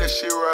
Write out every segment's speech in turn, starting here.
that shit right.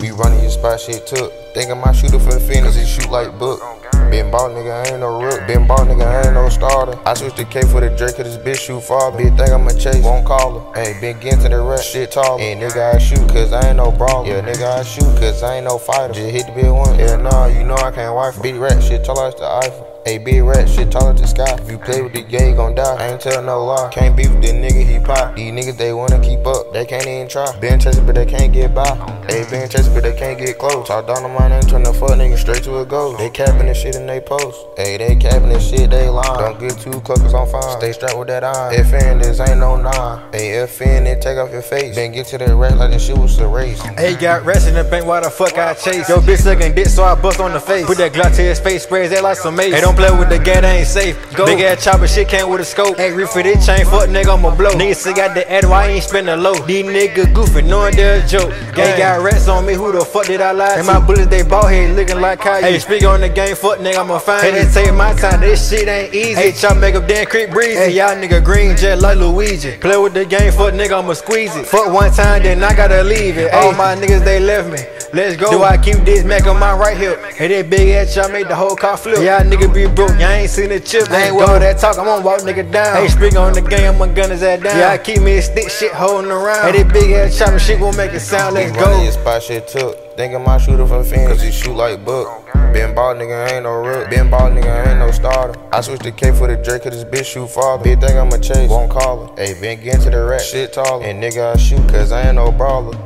We running your spot shit took. Thinking my shooter for the finish, he shoot like book. Been ball nigga, I ain't no rook. Been ball nigga, I ain't no starter. I switched the K for the Drake, cause this bitch shoot farther. Bitch think I'ma chase, won't call her. Hey, been getting to the rest, shit taller. And nigga, I shoot, cause I ain't no brawler. Yeah, nigga, I shoot, cause I ain't no fighter. Just hit the big one. Yeah, nah, you know I can't wife. Big rat, shit taller as the Eiffel. Hey, big rat, shit taller to the sky. If you play with the gay, you gon' die. I ain't tell no lie. Can't beef with this nigga, he pop. These niggas, they wanna keep. They can't even try. Been chasing, but they can't get by. Hey, been chasing, but they can't get close. Talk down on mine, ain't turn the fuck nigga straight to a ghost. They capping this shit in they post. Hey, they capping this shit, they lying. Don't get too close, cause I'm fine. Stay strapped with that iron. FN, this ain't no nine. Hey, FN, it take off your face. Been get to the rack like this shit was a race. Hey, got rest in the bank, why the fuck I chase? Yo, bitch sucking dick, so I bust on the face. Put that Glock to his face, sprays that like some mace. Hey, don't play with the gat, ain't safe. Go. Big ass chopper, shit came with a scope. Hey, reef for this chain, fuck nigga, I'ma blow. Niggas still got the ad, why I ain't spending low? These niggas goofy, knowing they're a joke. Gang got rats on me, who the fuck did I lie to? And my bullets, they ball head looking like Kanye. Hey, speak on the game, fuck nigga, I'ma find Hey, they take my time, this shit ain't easy. Hey, chop make up damn creek breezy. Hey, y'all nigga green jet like Luigi. Play with the game, fuck nigga, I'ma squeeze it. Fuck one time, then I gotta leave it. All my niggas, they left me. Let's go. Do I keep this Mac on my right hip? Hey, that big ass chop made the whole car flip. Y'all nigga be broke, y'all ain't seen the chip. I ain't with all that talk, I'm gonna walk nigga down. Hey, speak on the game, I'ma gun his ass down. Yeah, I keep me a stick shit holding around. Hey, that big ass chopper shit gon' make it sound. Let's go. your spot shit took. Thinking my shooter from Phoenix, cause he shoot like book. Been ball nigga, ain't no rook. Been ball nigga, ain't no starter. I switched the K for the Drake, cause this bitch shoot farther. Bitch think I'ma chase, won't call her. Hey, been getting to the rack, shit taller. And nigga, I shoot, cause I ain't no brawler.